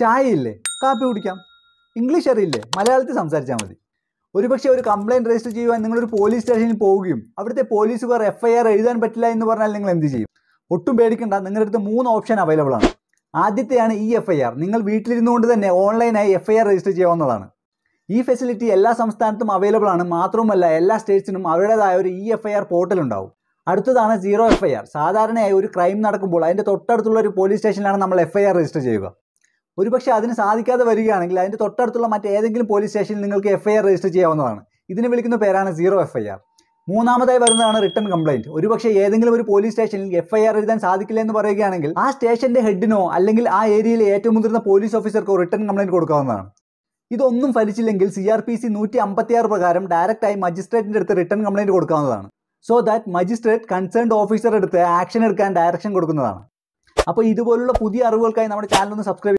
ചായ ഇല്ലേ കാപ്പി കുടിക്കാം. ഇംഗ്ലീഷ് അറിയില്ലേ? മലയാളത്തിൽ സംസാരിച്ചാൽ മതി. ഒരുപക്ഷെ ഒരു കംപ്ലൈന്റ് രജിസ്റ്റർ ചെയ്യുവാൻ നിങ്ങളൊരു പോലീസ് സ്റ്റേഷനിൽ പോവുകയും അവിടുത്തെ പോലീസുകാർ എഫ് ഐ ആർ എഴുതാൻ പറ്റില്ല എന്ന് പറഞ്ഞാൽ നിങ്ങൾ എന്ത് ചെയ്യും? ഒട്ടും പേടിക്കണ്ട. നിങ്ങളുടെ അടുത്ത് മൂന്ന് ഓപ്ഷൻ അവൈലബിൾ ആണ്. ആദ്യത്തെയാണ് ഈ എഫ് ഐ ആർ നിങ്ങൾ വീട്ടിലിരുന്നുകൊണ്ട് തന്നെ ഓൺലൈനായി എഫ് ഐ ആർ രജിസ്റ്റർ ചെയ്യാവുന്നതാണ്. ഈ ഫെസിലിറ്റി എല്ലാ സംസ്ഥാനത്തും അവൈലബിൾ ആണ്. മാത്രവുമല്ല എല്ലാ സ്റ്റേറ്റ്സിനും അവരുടേതായ ഒരു E F I R portal ഉണ്ടാവും. അടുത്തതാണ് സീറോ എഫ് ഐ ആർ സാധാരണയായി ഒരു ക്രൈം നടക്കുമ്പോൾ അതിന്റെ തൊട്ടടുത്തുള്ള ഒരു പോലീസ് സ്റ്റേഷനിലാണ് നമ്മൾ എഫ് ഐ ആർ രജിസ്റ്റർ ചെയ്യുക. ഒരുപക്ഷെ അതിന് സാധിക്കാതെ വരികയാണെങ്കിൽ അതിന്റെ തൊട്ടടുത്തുള്ള മറ്റേതെങ്കിലും പോലീസ് സ്റ്റേഷനിൽ നിങ്ങൾക്ക് എഫ് ഐ ആർ രജിസ്റ്റർ ചെയ്യാവുന്നതാണ്. ഇതിന് വിളിക്കുന്ന പേരാണ് സീറോ എഫ് ഐ ആർ മൂന്നാമതായി വരുന്നതാണ് റിട്ടേൺ കംപ്ലൈന്റ് ഒരുപക്ഷെ ഏതെങ്കിലും ഒരു പോലീസ് സ്റ്റേഷനിൽ എഫ് ഐ ആർ എഴുതാൻ സാധിക്കില്ല എന്ന് പറയുകയാണെങ്കിൽ ആ സ്റ്റേഷന്റെ ഹെഡിനോ അല്ലെങ്കിൽ ആ ഏരിയയിലെ ഏറ്റവും മുതിർന്ന പോലീസ് ഓഫീസർക്കോ റിട്ടേൺ കംപ്ലൈന്റ് കൊടുക്കാവുന്നതാണ്. ഇതൊന്നും ഫലിച്ചില്ലെങ്കിൽ സി ആർ പി സി നൂറ്റി അമ്പത്തിയാറ് പ്രകാരം ഡയറക്റ്റായി മജിസ്ട്രേറ്റിന്റെ അടുത്ത് റിട്ടേൺ കംപ്ലൈന്റ് കൊടുക്കാവുന്നതാണ്. So that magistrate concerned officer എടുത്ത് ആക്ഷൻ എടുക്കാൻ ഡയറക്ഷൻ കൊടുക്കുന്നതാണ്. അപ്പോൾ ഇതുപോലുള്ള പുതിയ അറിവുകൾക്കായി നമ്മുടെ ചാനൽ ഒന്ന് സബ്സ്ക്രൈബ്